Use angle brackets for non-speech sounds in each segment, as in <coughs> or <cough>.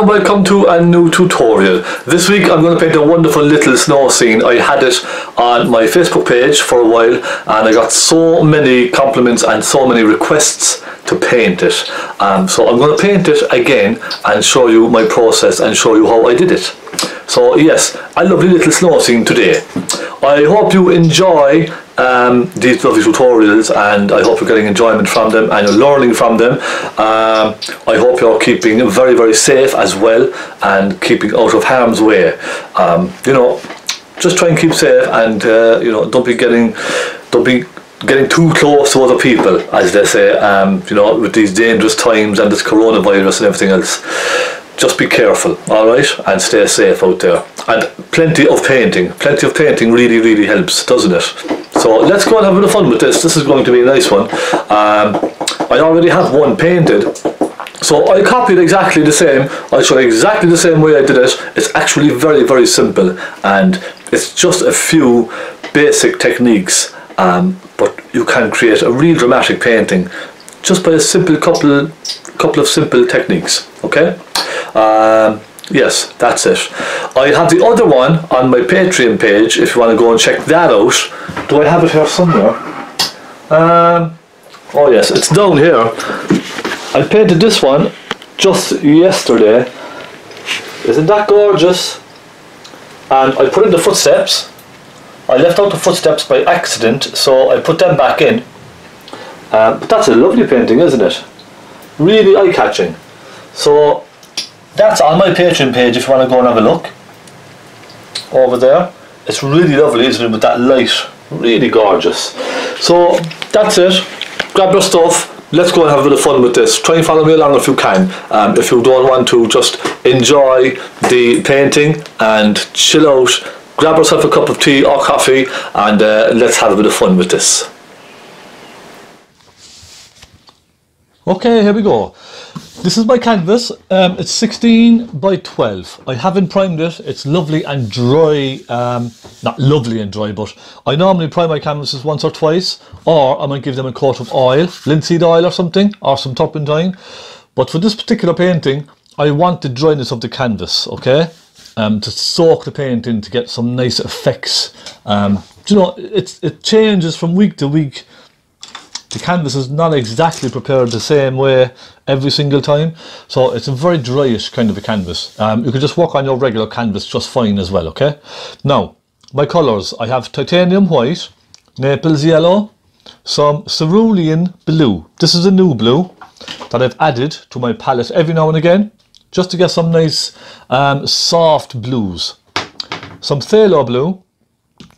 and welcome to a new tutorial. This week I'm going to paint a wonderful little snow scene. I had it on my Facebook page for a while and I got so many compliments and so many requests to paint it. Um, so I'm going to paint it again and show you my process and show you how I did it. So yes, a lovely little snow scene today. I hope you enjoy um, these lovely tutorials and I hope you're getting enjoyment from them and you're learning from them. Um, I hope you're keeping very very safe as well and keeping out of harm's way. Um, you know, just try and keep safe and uh, you know don't be getting don't be getting too close to other people as they say um, you know with these dangerous times and this coronavirus and everything else. Just be careful all right? And stay safe out there. And plenty of painting. Plenty of painting really really helps doesn't it so let's go and have a fun with this. This is going to be a nice one. Um, I already have one painted. So I copied exactly the same. I showed exactly the same way I did it. It's actually very very simple. And it's just a few basic techniques. Um, but you can create a real dramatic painting just by a simple couple couple of simple techniques. Okay? Um, yes that's it. I have the other one on my patreon page if you want to go and check that out. Do I have it here somewhere? Um, oh yes it's down here. I painted this one just yesterday. Isn't that gorgeous? And I put in the footsteps. I left out the footsteps by accident so I put them back in. Um, but that's a lovely painting isn't it? Really eye-catching. So that's on my Patreon page if you want to go and have a look. Over there. It's really lovely isn't it with that light. Really gorgeous. So that's it. Grab your stuff. Let's go and have a bit of fun with this. Try and follow me along if you can. Um, if you don't want to just enjoy the painting and chill out. Grab yourself a cup of tea or coffee and uh, let's have a bit of fun with this. Okay here we go this is my canvas. Um, it's 16 by 12. I haven't primed it. It's lovely and dry. Um, not lovely and dry, but I normally prime my canvases once or twice, or I might give them a coat of oil, linseed oil or something, or some turpentine. But for this particular painting, I want the dryness of the canvas, okay? Um, to soak the paint in to get some nice effects. Um, you know, it, it changes from week to week the canvas is not exactly prepared the same way every single time. So it's a very dryish kind of a canvas. Um, you can just work on your regular canvas just fine as well okay? Now my colors I have titanium white Naples yellow some cerulean blue. This is a new blue that I've added to my palette every now and again just to get some nice um, soft blues. Some phthalo blue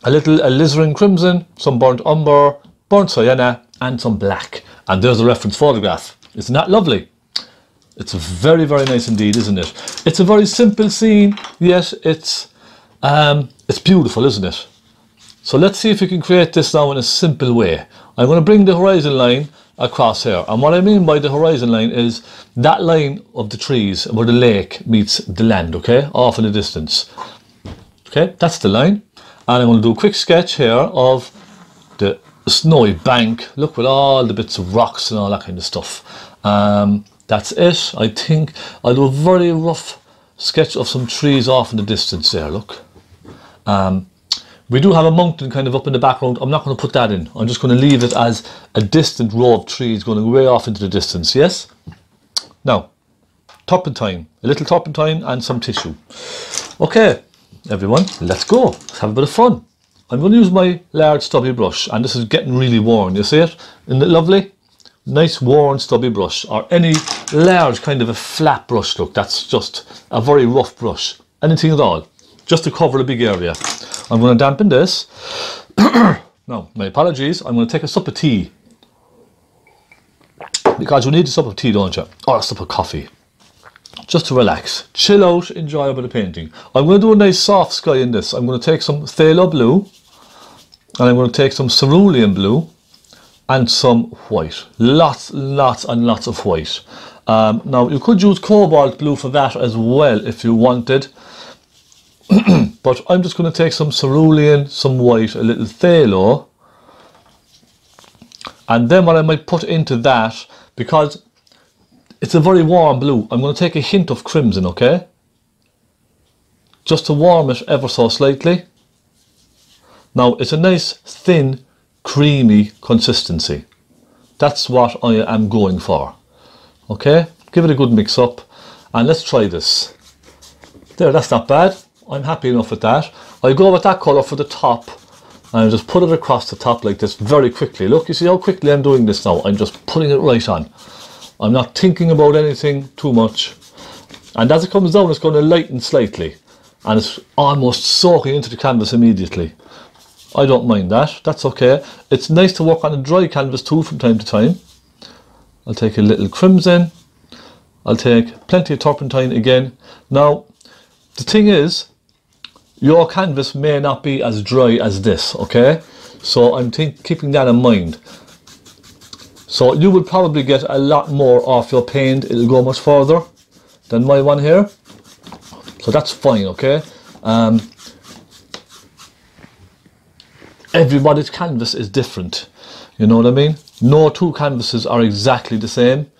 a little alizarin crimson some burnt umber burnt sienna and some black. And there's a reference photograph. Isn't that lovely? It's very, very nice indeed, isn't it? It's a very simple scene, yet it's, um, it's beautiful, isn't it? So let's see if we can create this now in a simple way. I'm going to bring the horizon line across here. And what I mean by the horizon line is that line of the trees where the lake meets the land, okay? Off in the distance. Okay, that's the line. And I'm going to do a quick sketch here of the snowy bank. Look with all the bits of rocks and all that kind of stuff. Um, that's it. I think I'll do a very rough sketch of some trees off in the distance there. Look. Um, we do have a mountain kind of up in the background. I'm not going to put that in. I'm just going to leave it as a distant row of trees going way off into the distance. Yes? Now, turpentine. A little turpentine and some tissue. Okay, everyone, let's go. Let's have a bit of fun. I'm going to use my large stubby brush and this is getting really worn, you see it? Isn't it lovely? Nice worn stubby brush or any large kind of a flat brush look, that's just a very rough brush. Anything at all, just to cover a big area. I'm going to dampen this. <coughs> now, my apologies, I'm going to take a sup of tea. Because you need a sup of tea, don't you? Or a sup of coffee just to relax, chill out, enjoy a bit of painting. I'm going to do a nice soft sky in this. I'm going to take some phthalo blue and I'm going to take some cerulean blue and some white. Lots, lots and lots of white. Um, now you could use cobalt blue for that as well if you wanted. <clears throat> but I'm just going to take some cerulean, some white, a little phthalo. And then what I might put into that, because it's a very warm blue. I'm going to take a hint of crimson, okay? Just to warm it ever so slightly. Now, it's a nice, thin, creamy consistency. That's what I am going for. Okay, give it a good mix up and let's try this. There, that's not bad. I'm happy enough with that. I go with that colour for the top and I just put it across the top like this very quickly. Look, you see how quickly I'm doing this now? I'm just putting it right on. I'm not thinking about anything too much. And as it comes down, it's going to lighten slightly. And it's almost soaking into the canvas immediately. I don't mind that, that's okay. It's nice to work on a dry canvas too from time to time. I'll take a little crimson. I'll take plenty of turpentine again. Now, the thing is, your canvas may not be as dry as this, okay? So I'm keeping that in mind. So you will probably get a lot more off your paint. It'll go much further than my one here. So that's fine, okay? Um, everybody's canvas is different. You know what I mean? No two canvases are exactly the same.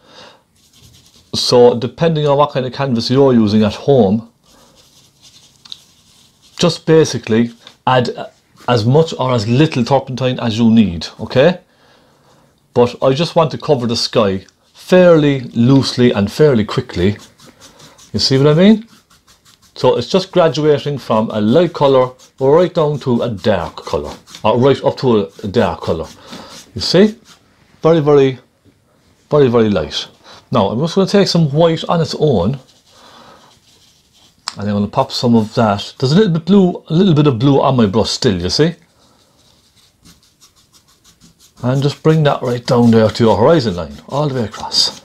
So depending on what kind of canvas you're using at home, just basically add as much or as little turpentine as you need, okay? But I just want to cover the sky fairly loosely and fairly quickly. You see what I mean? So it's just graduating from a light colour right down to a dark colour or right up to a, a dark colour. You see? Very, very, very, very light. Now I'm just going to take some white on its own and I'm going to pop some of that. There's a little bit blue, a little bit of blue on my brush still, you see? And just bring that right down there to your horizon line, all the way across.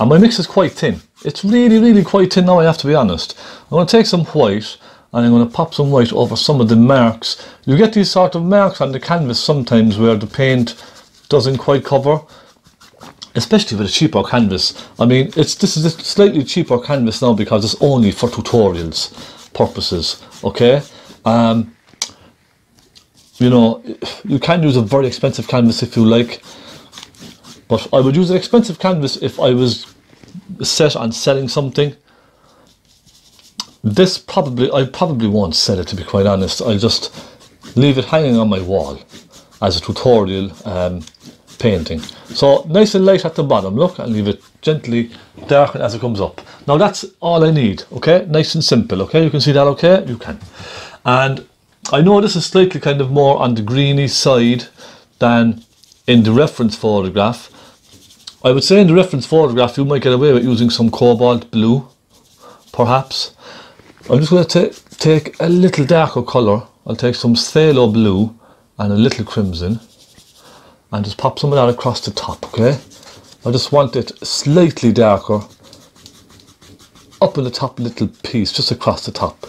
And my mix is quite thin. It's really, really quite thin now, I have to be honest. I'm going to take some white and I'm going to pop some white over some of the marks. You get these sort of marks on the canvas sometimes where the paint doesn't quite cover, especially with a cheaper canvas. I mean, it's this is a slightly cheaper canvas now because it's only for tutorials purposes, okay? Um, you know, you can use a very expensive canvas if you like, but I would use an expensive canvas if I was set on selling something this probably, I probably won't sell it to be quite honest. I'll just leave it hanging on my wall as a tutorial um, painting. So nice and light at the bottom, look, and leave it gently darken as it comes up. Now that's all I need, okay? Nice and simple, okay? You can see that okay? You can. And I know this is slightly kind of more on the greeny side than in the reference photograph. I would say in the reference photograph you might get away with using some cobalt blue, perhaps. I'm just going to take a little darker colour. I'll take some phthalo blue and a little crimson and just pop some of that across the top, okay? I just want it slightly darker up in the top little piece, just across the top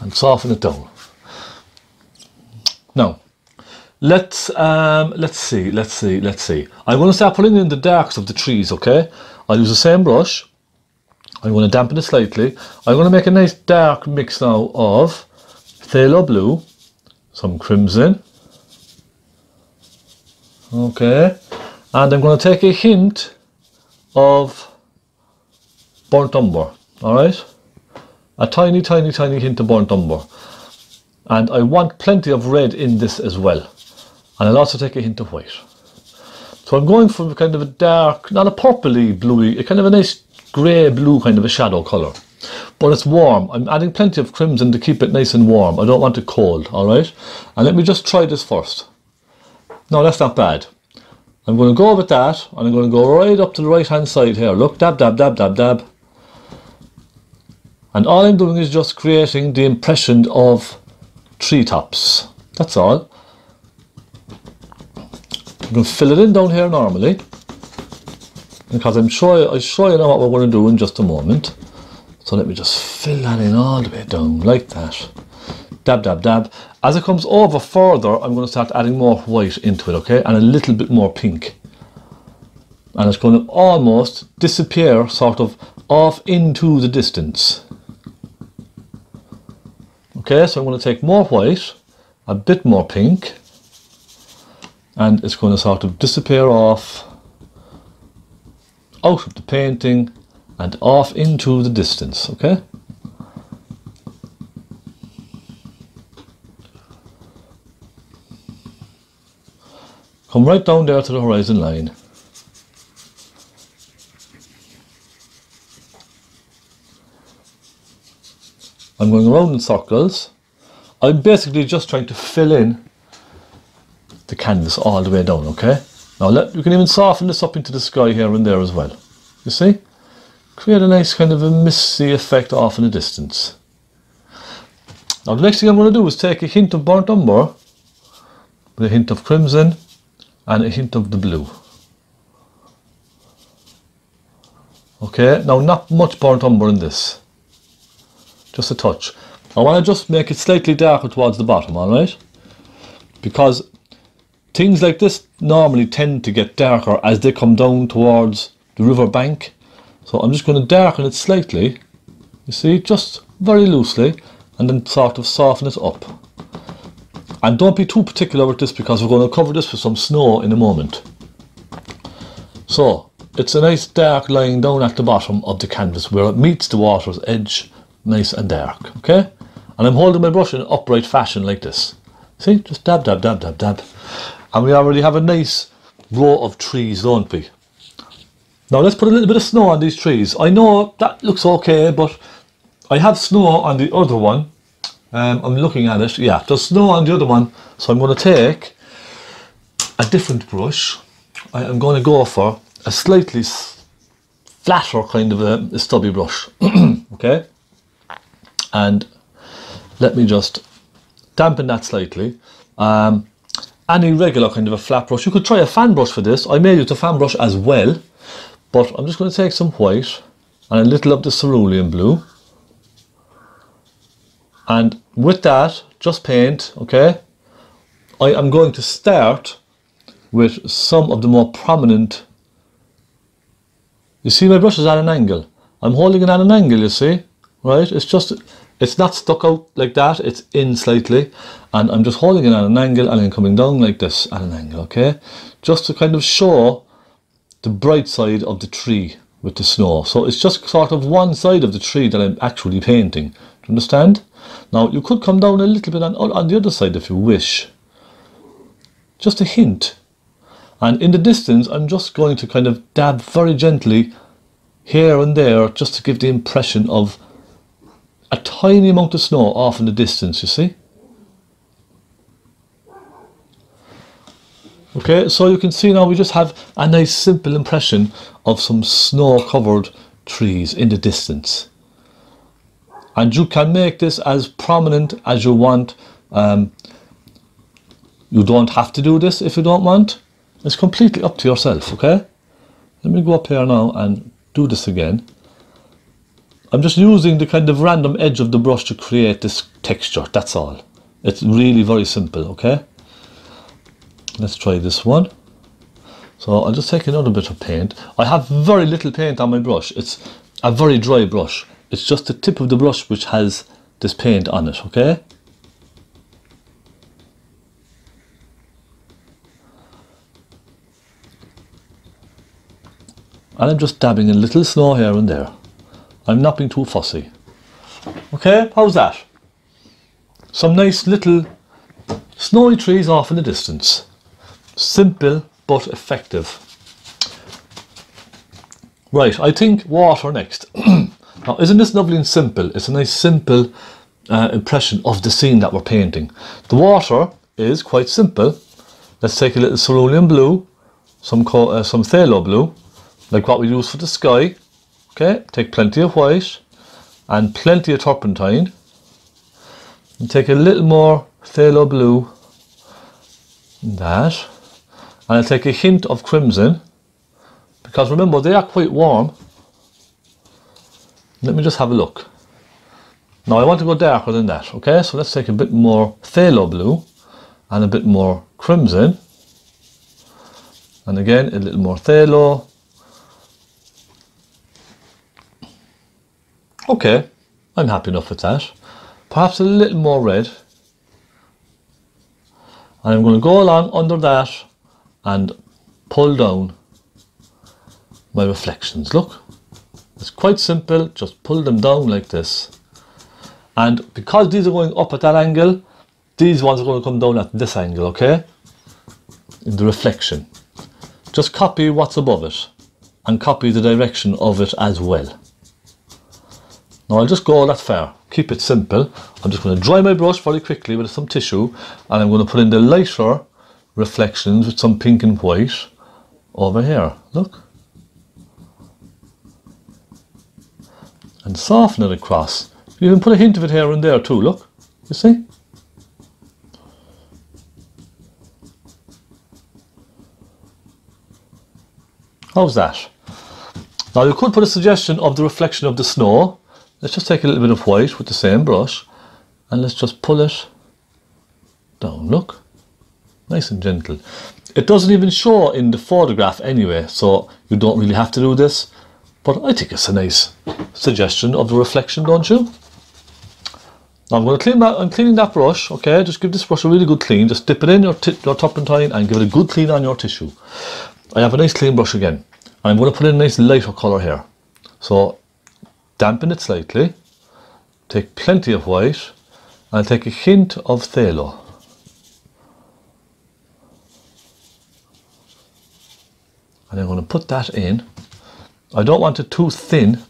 and soften it down. Now, let's um, let's see, let's see, let's see. I'm going to start putting in the darks of the trees, okay? I'll use the same brush I'm going to dampen it slightly. I'm going to make a nice dark mix now of phthalo blue, some crimson, okay, and I'm going to take a hint of burnt umber, alright? A tiny, tiny, tiny hint of burnt umber. And I want plenty of red in this as well. And I'll also take a hint of white. So I'm going for kind of a dark, not a purpley bluey, a kind of a nice grey blue kind of a shadow colour. But it's warm. I'm adding plenty of crimson to keep it nice and warm. I don't want it cold, alright? And let me just try this first. No, that's not bad. I'm going to go with that, and I'm going to go right up to the right hand side here. Look, dab, dab, dab, dab, dab. And all I'm doing is just creating the impression of treetops. That's all. I'm going to fill it in down here normally because I'm sure I'm sure you know what we're going to do in just a moment. So let me just fill that in all the way down like that. Dab, dab, dab. As it comes over further, I'm going to start adding more white into it, okay? And a little bit more pink. And it's going to almost disappear sort of off into the distance. Okay, so I'm going to take more white, a bit more pink, and it's going to sort of disappear off out of the painting and off into the distance, okay? Come right down there to the horizon line. I'm going around in circles. I'm basically just trying to fill in the canvas all the way down, okay? Now let, you can even soften this up into the sky here and there as well. You see? Create a nice kind of a misty effect off in the distance. Now the next thing I'm going to do is take a hint of burnt umber, with a hint of crimson, and a hint of the blue. Okay, now not much burnt umber in this. Just a touch. I want to just make it slightly darker towards the bottom, alright? Because things like this normally tend to get darker as they come down towards the river bank. So I'm just going to darken it slightly, you see, just very loosely, and then sort of soften it up. And don't be too particular with this because we're going to cover this with some snow in a moment. So, it's a nice dark line down at the bottom of the canvas where it meets the water's edge, nice and dark, okay? And I'm holding my brush in an upright fashion like this. See, just dab, dab, dab, dab, dab. And we already have a nice row of trees, don't we? Now let's put a little bit of snow on these trees. I know that looks okay, but I have snow on the other one um, I'm looking at it. Yeah, there's snow on the other one. So I'm going to take a different brush. I am going to go for a slightly flatter kind of a, a stubby brush. <clears throat> okay? And let me just dampen that slightly. Um, any regular kind of a flat brush. You could try a fan brush for this. I may use a fan brush as well. But I'm just going to take some white and a little of the cerulean blue. And with that, just paint, okay? I am going to start with some of the more prominent. You see my brush is at an angle. I'm holding it at an angle, you see? Right? It's just, it's not stuck out like that, it's in slightly. And I'm just holding it at an angle and then coming down like this at an angle, okay? Just to kind of show the bright side of the tree with the snow. So it's just sort of one side of the tree that I'm actually painting. Do you understand? Now you could come down a little bit on, on the other side if you wish. Just a hint. And in the distance I'm just going to kind of dab very gently here and there just to give the impression of a tiny amount of snow off in the distance, you see? Okay, so you can see now we just have a nice simple impression of some snow covered trees in the distance. And you can make this as prominent as you want. Um, you don't have to do this if you don't want. It's completely up to yourself okay? Let me go up here now and do this again I'm just using the kind of random edge of the brush to create this texture that's all. It's really very simple okay? Let's try this one. So I'll just take another bit of paint. I have very little paint on my brush. It's a very dry brush. It's just the tip of the brush which has this paint on it okay? And I'm just dabbing a little snow here and there I'm not being too fussy okay how's that some nice little snowy trees off in the distance simple but effective right I think water next <clears throat> Now, isn't this lovely and simple? It's a nice simple uh, impression of the scene that we're painting. The water is quite simple. Let's take a little cerulean blue, some uh, some phthalo blue, like what we use for the sky. Okay, take plenty of white and plenty of turpentine. And take a little more phthalo blue that. And I'll take a hint of crimson because remember they are quite warm let me just have a look. Now I want to go darker than that, okay? So let's take a bit more phthalo blue and a bit more crimson. And again, a little more phthalo. Okay, I'm happy enough with that. Perhaps a little more red. And I'm going to go along under that and pull down my reflections. Look, it's quite simple. Just pull them down like this. And because these are going up at that angle, these ones are going to come down at this angle, okay? In the reflection. Just copy what's above it and copy the direction of it as well. Now I'll just go that far, keep it simple. I'm just going to dry my brush very quickly with some tissue and I'm going to put in the lighter reflections with some pink and white over here. Look. And soften it across. You can put a hint of it here and there too, look. You see? How's that? Now you could put a suggestion of the reflection of the snow. Let's just take a little bit of white with the same brush and let's just pull it down, look. Nice and gentle. It doesn't even show in the photograph anyway, so you don't really have to do this. But I think it's a nice suggestion of the reflection, don't you? Now I'm going to clean that, I'm cleaning that brush, okay? Just give this brush a really good clean. Just dip it in your, your turpentine and give it a good clean on your tissue. I have a nice clean brush again. I'm going to put in a nice lighter colour here. So dampen it slightly, take plenty of white, and take a hint of phthalo. And I'm going to put that in. I don't want it too thin.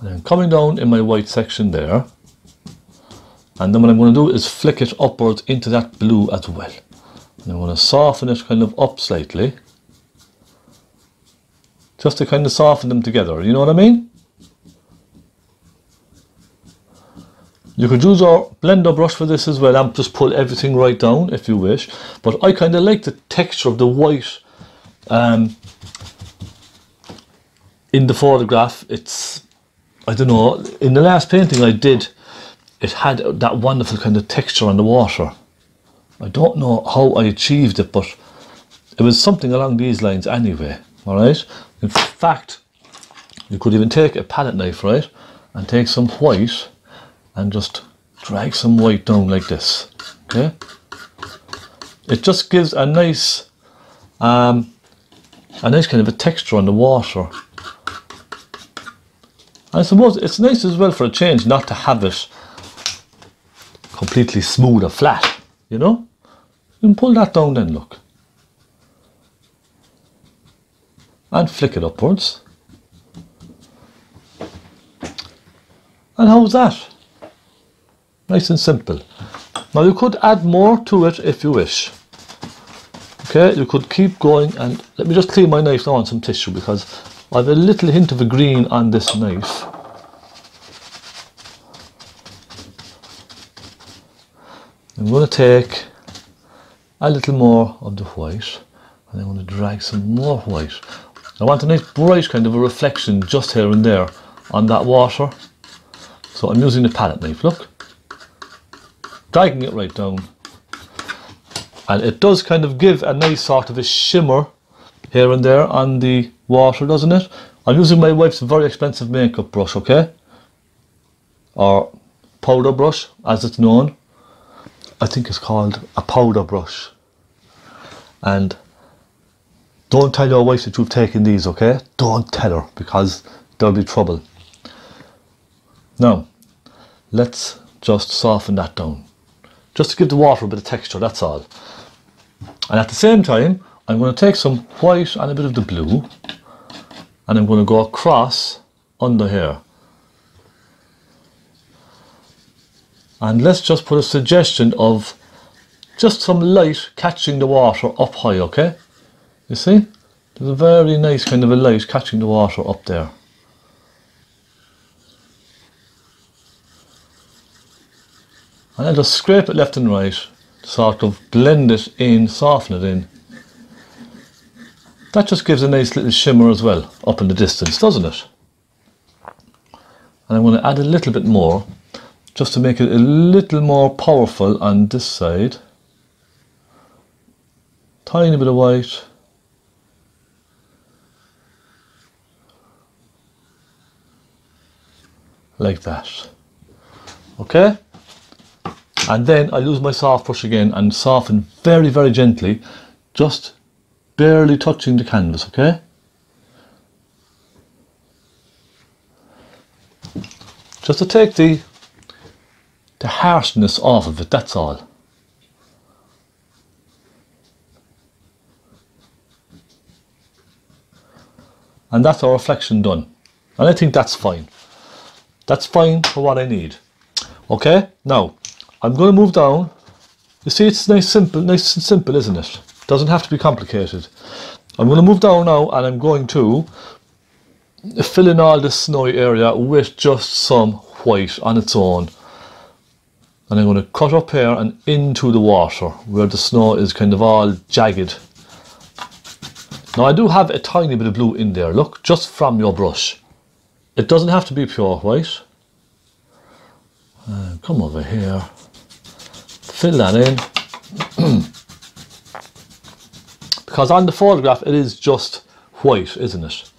And I'm coming down in my white section there. And then what I'm going to do is flick it upwards into that blue as well. And I'm going to soften it kind of up slightly. Just to kind of soften them together, you know what I mean? You could use our blender brush for this as well and just pull everything right down if you wish. But I kind of like the texture of the white um, in the photograph. It's, I don't know, in the last painting I did, it had that wonderful kind of texture on the water. I don't know how I achieved it, but it was something along these lines anyway, all right? In fact, you could even take a palette knife, right, and take some white and just drag some white down like this okay? It just gives a nice um, a nice kind of a texture on the water. I suppose it's nice as well for a change not to have it completely smooth or flat you know? You can pull that down then look and flick it upwards and how's that Nice and simple. Now you could add more to it if you wish. Okay, you could keep going and let me just clean my knife now on some tissue because I have a little hint of a green on this knife. I'm going to take a little more of the white and I'm going to drag some more white. I want a nice bright kind of a reflection just here and there on that water. So I'm using the palette knife, look. Dragging it right down. And it does kind of give a nice sort of a shimmer here and there on the water doesn't it? I'm using my wife's very expensive makeup brush okay? Or powder brush as it's known. I think it's called a powder brush. And don't tell your wife that you've taken these okay don't tell her because there'll be trouble now let's just soften that down just to give the water a bit of texture, that's all. And at the same time, I'm going to take some white and a bit of the blue, and I'm going to go across under here. And let's just put a suggestion of just some light catching the water up high, okay? You see? There's a very nice kind of a light catching the water up there. and I'll just scrape it left and right sort of blend it in soften it in that just gives a nice little shimmer as well up in the distance doesn't it and I'm going to add a little bit more just to make it a little more powerful on this side tiny bit of white like that okay And then I use my soft brush again and soften very, very gently, just barely touching the canvas, okay? Just to take the the harshness off of it, that's all. And that's our reflection done. And I think that's fine. That's fine for what I need. Okay, now I'm going to move down. You see, it's nice, simple, nice and simple, isn't it? Doesn't have to be complicated. I'm going to move down now and I'm going to fill in all this snowy area with just some white on its own. And I'm going to cut up here and into the water where the snow is kind of all jagged. Now I do have a tiny bit of blue in there, look, just from your brush. It doesn't have to be pure white. Uh, come over here, fill that in. <clears throat> because on the photograph it is just white, isn't it?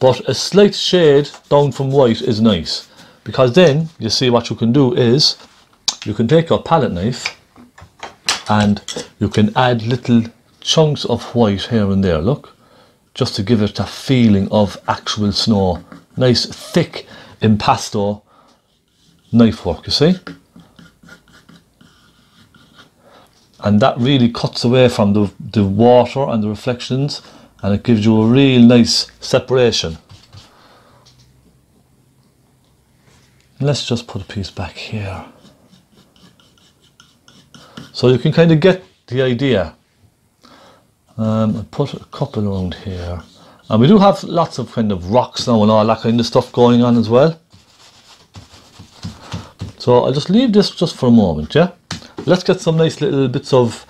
But a slight shade down from white is nice because then you see what you can do is you can take your palette knife and you can add little chunks of white here and there look just to give it a feeling of actual snow. Nice thick impasto. Knife work you see? And that really cuts away from the, the water and the reflections and it gives you a real nice separation. Let's just put a piece back here. So you can kind of get the idea um, I put a couple around here. And we do have lots of kind of rocks now and all that kind of stuff going on as well. So I'll just leave this just for a moment, yeah? Let's get some nice little bits of,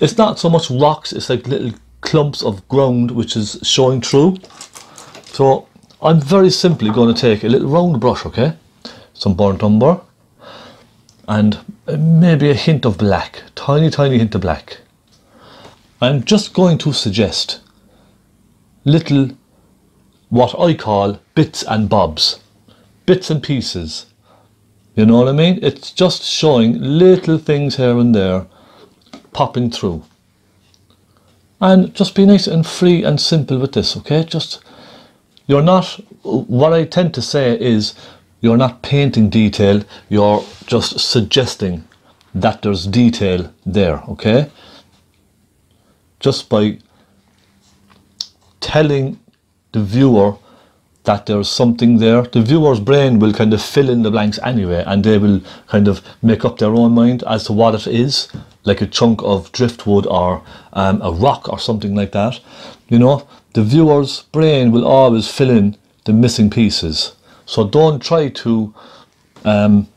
it's not so much rocks, it's like little clumps of ground which is showing through. So I'm very simply going to take a little round brush, okay? Some burnt umber and maybe a hint of black, tiny, tiny hint of black. I'm just going to suggest little what I call bits and bobs, bits and pieces. You know what I mean? It's just showing little things here and there popping through. And just be nice and free and simple with this, okay? Just, you're not, what I tend to say is, you're not painting detail, you're just suggesting that there's detail there, okay? Just by telling the viewer that there's something there, the viewer's brain will kind of fill in the blanks anyway, and they will kind of make up their own mind as to what it is, like a chunk of driftwood or um, a rock or something like that. You know, the viewer's brain will always fill in the missing pieces. So don't try to um,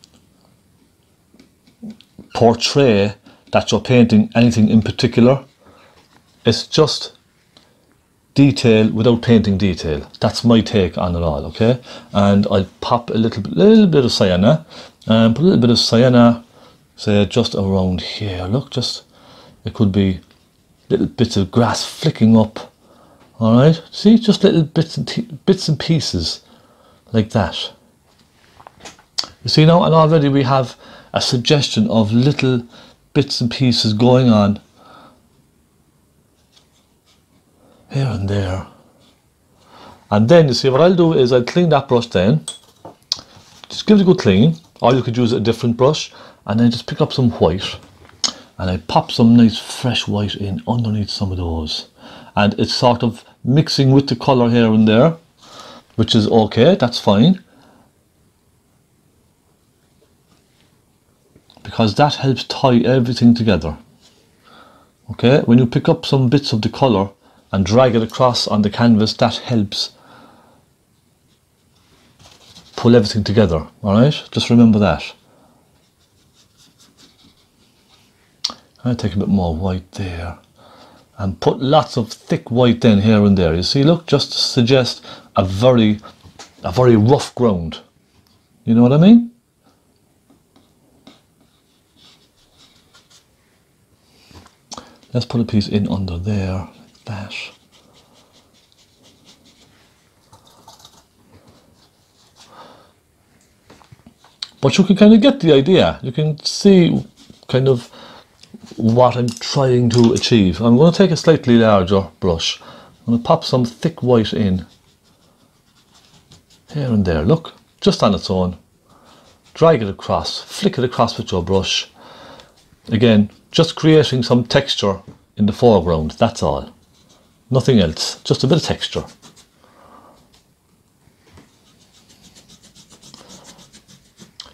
portray that you're painting anything in particular it's just detail without painting detail. That's my take on it all, okay? And I'll pop a little, little bit of sienna, and put a little bit of sienna, say just around here. Look, just, it could be little bits of grass flicking up, all right? See, just little bits and, bits and pieces like that. You see now, and already we have a suggestion of little bits and pieces going on here and there. And then you see what I'll do is I'll clean that brush then. Just give it a good clean. Or you could use a different brush and then just pick up some white and I pop some nice fresh white in underneath some of those. And it's sort of mixing with the colour here and there, which is okay, that's fine. Because that helps tie everything together. Okay, when you pick up some bits of the colour, and drag it across on the canvas that helps pull everything together all right? Just remember that. I take a bit more white there and put lots of thick white then here and there. You see look just to suggest a very a very rough ground. You know what I mean? Let's put a piece in under there But you can kind of get the idea. You can see kind of what I'm trying to achieve. I'm going to take a slightly larger brush. I'm going to pop some thick white in here and there. Look, just on its own. Drag it across, flick it across with your brush. Again, just creating some texture in the foreground, that's all. Nothing else, just a bit of texture.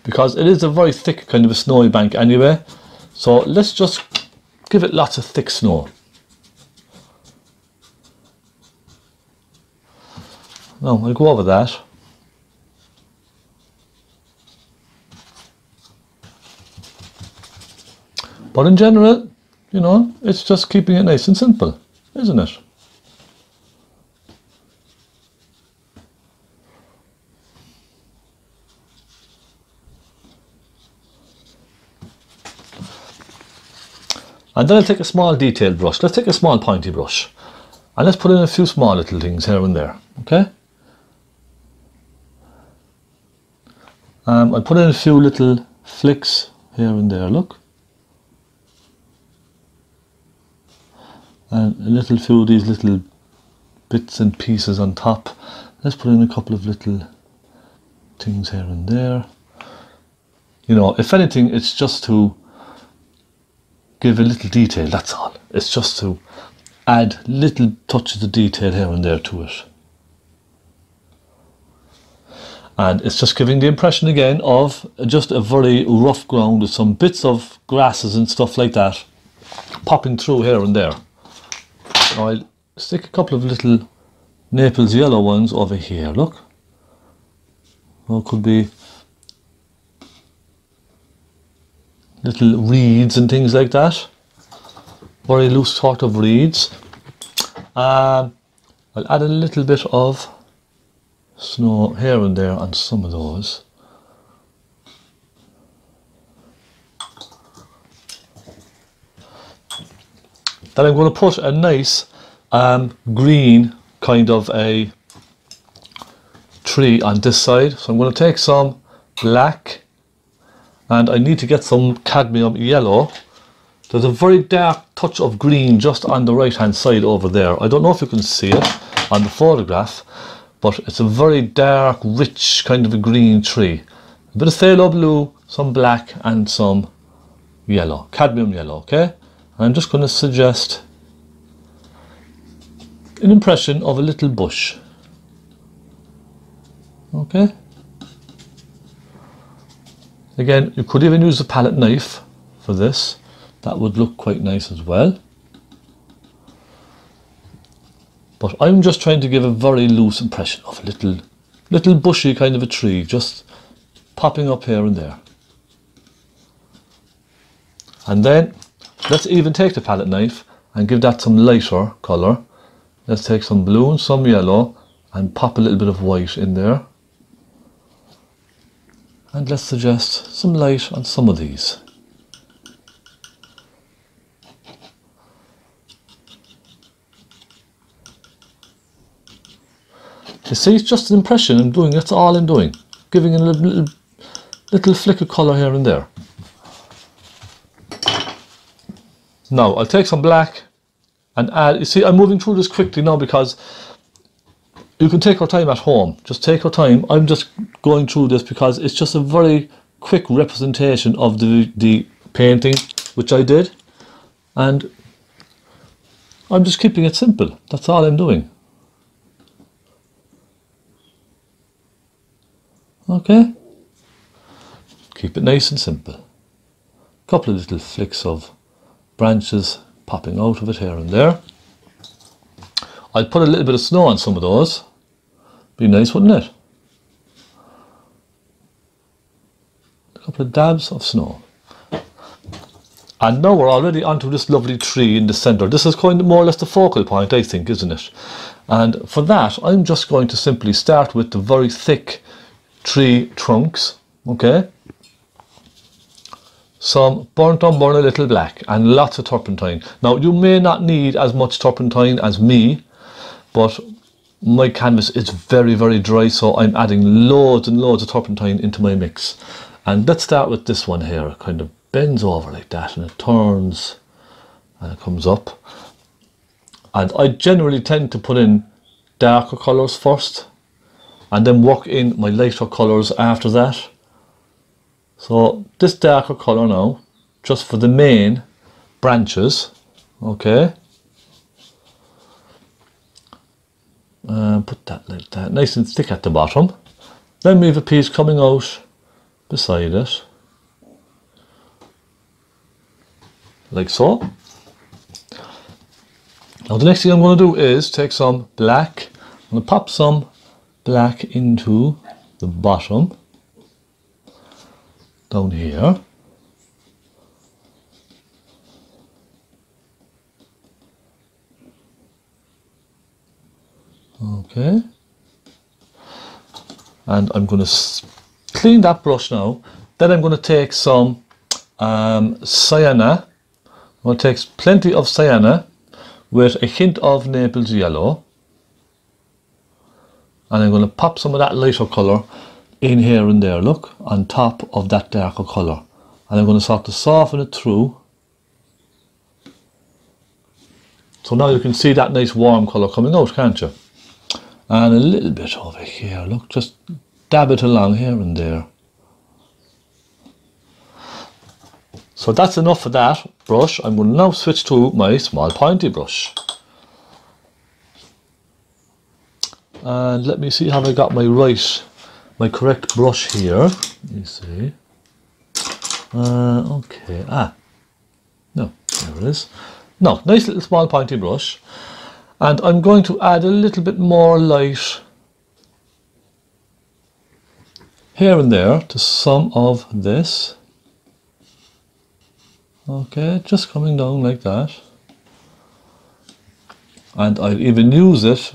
Because it is a very thick kind of a snowy bank anyway, so let's just give it lots of thick snow. Now I'll go over that. But in general, you know, it's just keeping it nice and simple, isn't it? And then I'll take a small detailed brush. Let's take a small pointy brush. And let's put in a few small little things here and there. Okay? Um, I put in a few little flicks here and there, look. And a little few of these little bits and pieces on top. Let's put in a couple of little things here and there. You know, if anything, it's just to give a little detail, that's all. It's just to add little touches of detail here and there to it. And it's just giving the impression again of just a very rough ground with some bits of grasses and stuff like that popping through here and there. I'll stick a couple of little Naples yellow ones over here, look. Well, could be little reeds and things like that. Very loose sort of reeds. Um, I'll add a little bit of snow here and there on some of those. Then I'm going to put a nice um, green kind of a tree on this side. So I'm going to take some black and I need to get some cadmium yellow. There's a very dark touch of green just on the right hand side over there. I don't know if you can see it on the photograph but it's a very dark rich kind of a green tree. A bit of phthalo blue some black and some yellow cadmium yellow okay? I'm just going to suggest an impression of a little bush okay Again, you could even use a palette knife for this. That would look quite nice as well. But I'm just trying to give a very loose impression of a little, little bushy kind of a tree, just popping up here and there. And then let's even take the palette knife and give that some lighter colour. Let's take some blue and some yellow and pop a little bit of white in there and let's suggest some light on some of these. You see, it's just an impression I'm doing, that's all I'm doing. Giving a little, little, little flick of colour here and there. Now, I'll take some black and add, you see, I'm moving through this quickly now because you can take your time at home. Just take your time. I'm just going through this because it's just a very quick representation of the, the painting, which I did. And I'm just keeping it simple. That's all I'm doing. Okay? Keep it nice and simple. A couple of little flicks of branches popping out of it here and there. I'll put a little bit of snow on some of those. Be nice, wouldn't it? A couple of dabs of snow. And now we're already onto this lovely tree in the centre. This is kind of more or less the focal point, I think, isn't it? And for that, I'm just going to simply start with the very thick tree trunks, okay? Some burnt umber a little black and lots of turpentine. Now, you may not need as much turpentine as me, but my canvas is very very dry so I'm adding loads and loads of turpentine into my mix And let's start with this one here. It kind of bends over like that and it turns and it comes up. And I generally tend to put in darker colours first and then work in my lighter colours after that. So this darker colour now, just for the main branches, okay. Uh, put that like that, nice and thick at the bottom. Then we have a piece coming out beside it, like so. Now the next thing I'm going to do is take some black, I'm going to pop some black into the bottom, down here. Okay. And I'm going to clean that brush now. Then I'm going to take some um, sienna. I'm going to take plenty of sienna with a hint of Naples yellow. And I'm going to pop some of that lighter colour in here and there, look, on top of that darker colour. And I'm going to start to soften it through. So now you can see that nice warm colour coming out, can't you? And a little bit over here. Look just dab it along here and there. So that's enough for that brush. I'm going to now switch to my small pointy brush. And let me see have I got my right my correct brush here? Me see. Uh, okay. Ah. No there it is. No nice little small pointy brush and I'm going to add a little bit more light here and there to some of this. Okay just coming down like that. And I'll even use it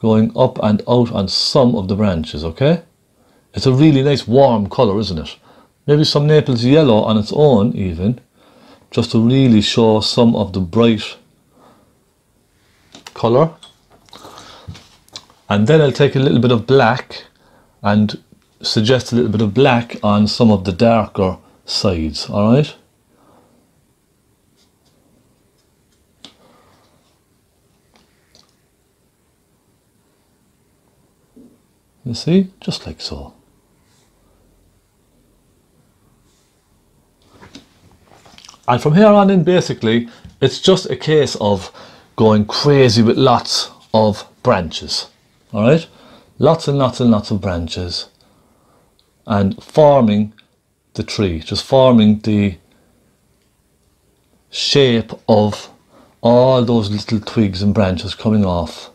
going up and out on some of the branches okay? It's a really nice warm color isn't it? Maybe some Naples yellow on its own even just to really show some of the bright color and then I'll take a little bit of black and suggest a little bit of black on some of the darker sides all right? You see? Just like so. And from here on in basically it's just a case of going crazy with lots of branches. All right? Lots and lots and lots of branches. And forming the tree just forming the shape of all those little twigs and branches coming off.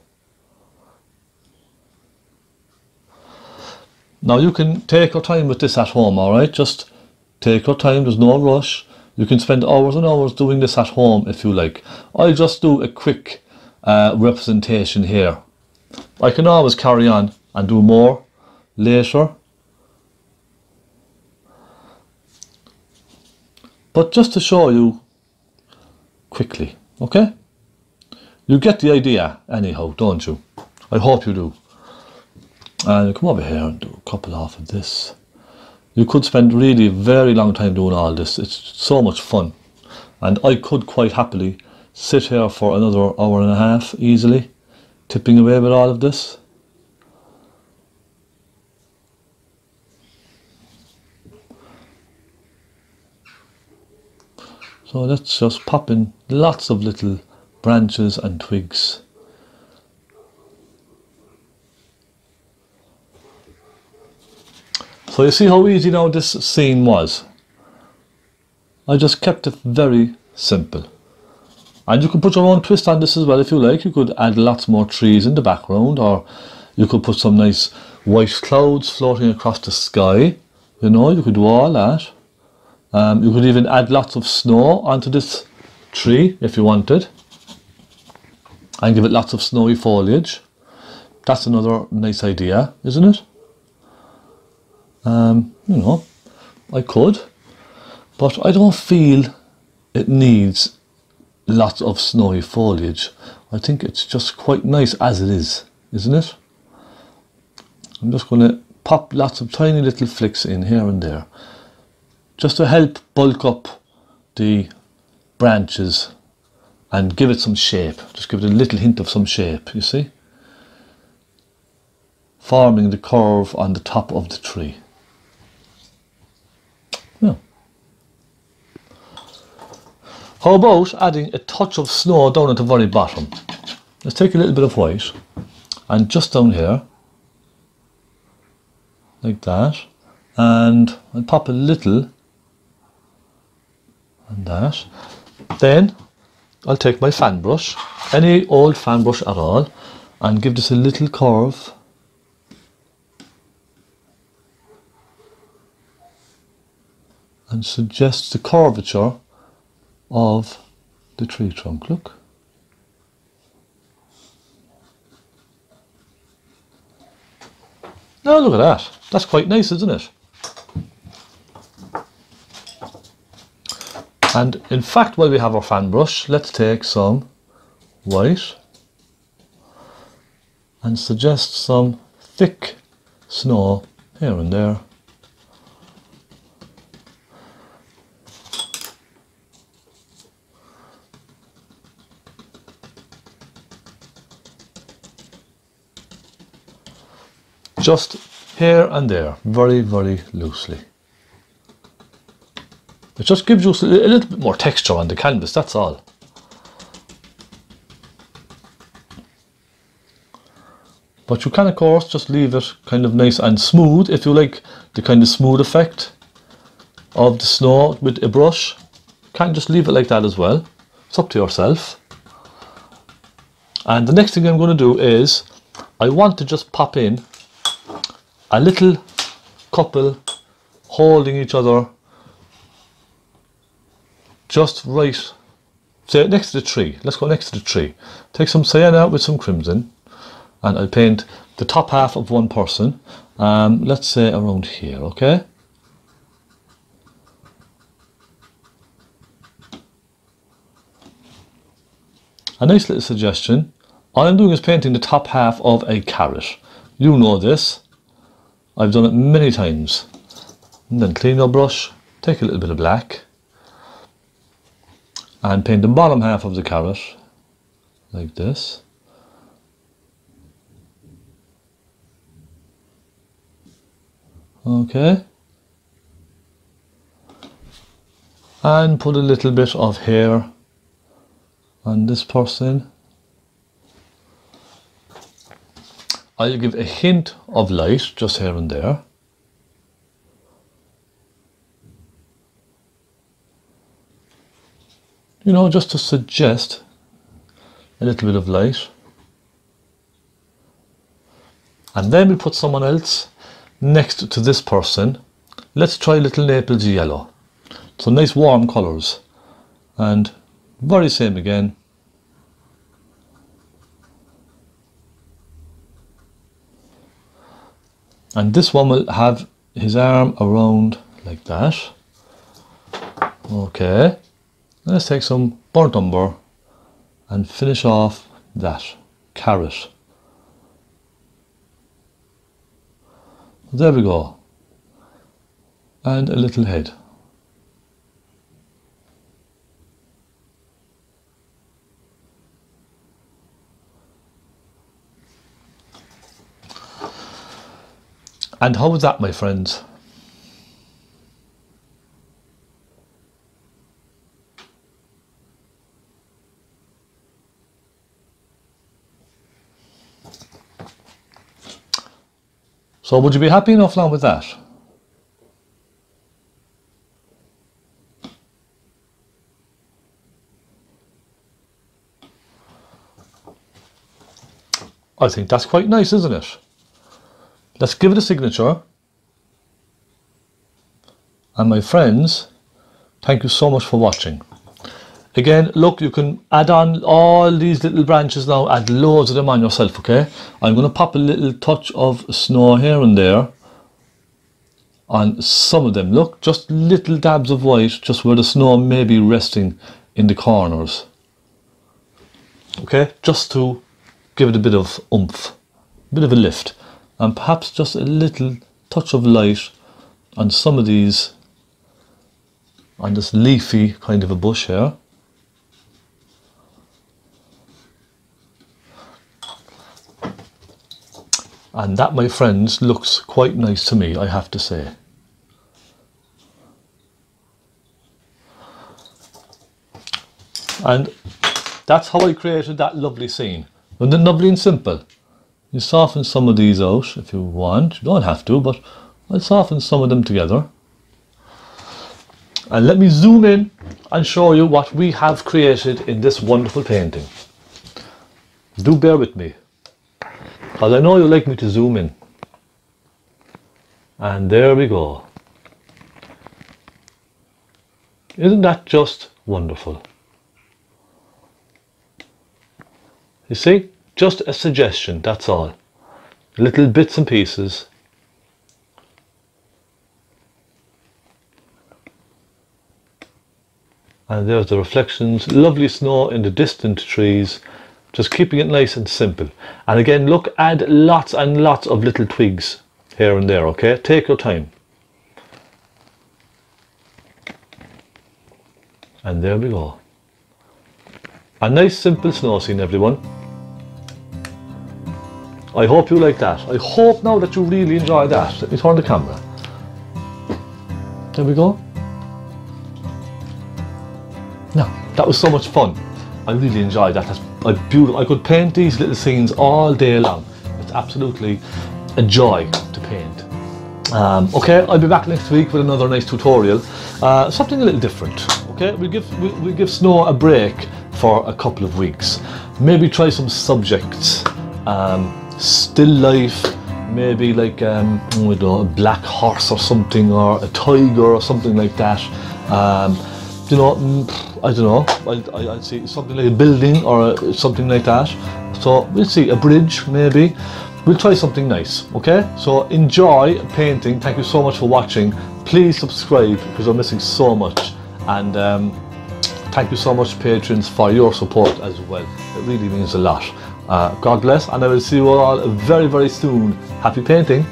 Now you can take your time with this at home all right? Just take your time there's no rush you can spend hours and hours doing this at home if you like. I'll just do a quick uh, representation here. I can always carry on and do more later. But just to show you quickly, okay? You get the idea anyhow, don't you? I hope you do. And come over here and do a couple off of this you could spend really very long time doing all this. It's so much fun. And I could quite happily sit here for another hour and a half easily tipping away with all of this. So let's just pop in lots of little branches and twigs So you see how easy now this scene was. I just kept it very simple. And you can put your own twist on this as well if you like. You could add lots more trees in the background or you could put some nice white clouds floating across the sky. You know, you could do all that. Um, you could even add lots of snow onto this tree if you wanted. And give it lots of snowy foliage. That's another nice idea, isn't it? Um, you know, I could, but I don't feel it needs lots of snowy foliage. I think it's just quite nice as it is, isn't it? I'm just going to pop lots of tiny little flicks in here and there just to help bulk up the branches and give it some shape. Just give it a little hint of some shape, you see? Forming the curve on the top of the tree. Yeah. How about adding a touch of snow down at the very bottom? Let's take a little bit of white and just down here, like that, and I'll pop a little and that. Then I'll take my fan brush, any old fan brush at all, and give this a little curve. And suggest the curvature of the tree trunk. Look. Now look at that. That's quite nice, isn't it? And in fact, while we have our fan brush, let's take some white and suggest some thick snow here and there. Just here and there, very, very loosely. It just gives you a little bit more texture on the canvas, that's all. But you can of course just leave it kind of nice and smooth if you like the kind of smooth effect of the snow with a brush. You can just leave it like that as well. It's up to yourself. And the next thing I'm going to do is I want to just pop in a little couple holding each other just right. Say next to the tree. Let's go next to the tree. Take some sienna with some crimson and I'll paint the top half of one person. Um, let's say around here okay? A nice little suggestion. All I'm doing is painting the top half of a carrot. You know this I've done it many times. And then clean your brush take a little bit of black and paint the bottom half of the carrot like this. Okay. And put a little bit of hair on this person I'll give a hint of light just here and there you know, just to suggest a little bit of light. And then we put someone else next to this person. Let's try little Naples yellow. So nice warm colours. And very same again. And this one will have his arm around like that. Okay. Let's take some burnt umber and finish off that carrot. There we go. And a little head. And how was that, my friends? So would you be happy enough now with that? I think that's quite nice, isn't it? Let's give it a signature. And my friends, thank you so much for watching. Again, look, you can add on all these little branches now, add loads of them on yourself, okay? I'm going to pop a little touch of snow here and there on some of them. Look, just little dabs of white, just where the snow may be resting in the corners. Okay, just to give it a bit of oomph, a bit of a lift. And perhaps just a little touch of light on some of these on this leafy kind of a bush here. And that my friends looks quite nice to me I have to say. And that's how I created that lovely scene. And then lovely and simple you soften some of these out if you want you don't have to but I'll soften some of them together and let me zoom in and show you what we have created in this wonderful painting do bear with me because I know you like me to zoom in. And there we go. Isn't that just wonderful? You see, just a suggestion, that's all. Little bits and pieces. And there's the reflections, lovely snow in the distant trees. Just keeping it nice and simple. And again look add lots and lots of little twigs here and there okay? Take your time. And there we go. A nice simple snow scene everyone I hope you like that I hope now that you really enjoy that let me turn the camera there we go now that was so much fun I really enjoyed that. That's a beautiful. I could paint these little scenes all day long. It's absolutely a joy to paint. Um, okay, I'll be back next week with another nice tutorial. Uh, something a little different. Okay, we give we, we give Snow a break for a couple of weeks. Maybe try some subjects. Um, still life, maybe like um, know, a black horse or something, or a tiger or something like that. Um, you know, mm, I don't know, I, I'd see something like a building or a, something like that. So we'll see, a bridge maybe. We'll try something nice, okay? So enjoy painting. Thank you so much for watching. Please subscribe because I'm missing so much. And um, thank you so much, patrons, for your support as well. It really means a lot. Uh, God bless, and I will see you all very, very soon. Happy painting.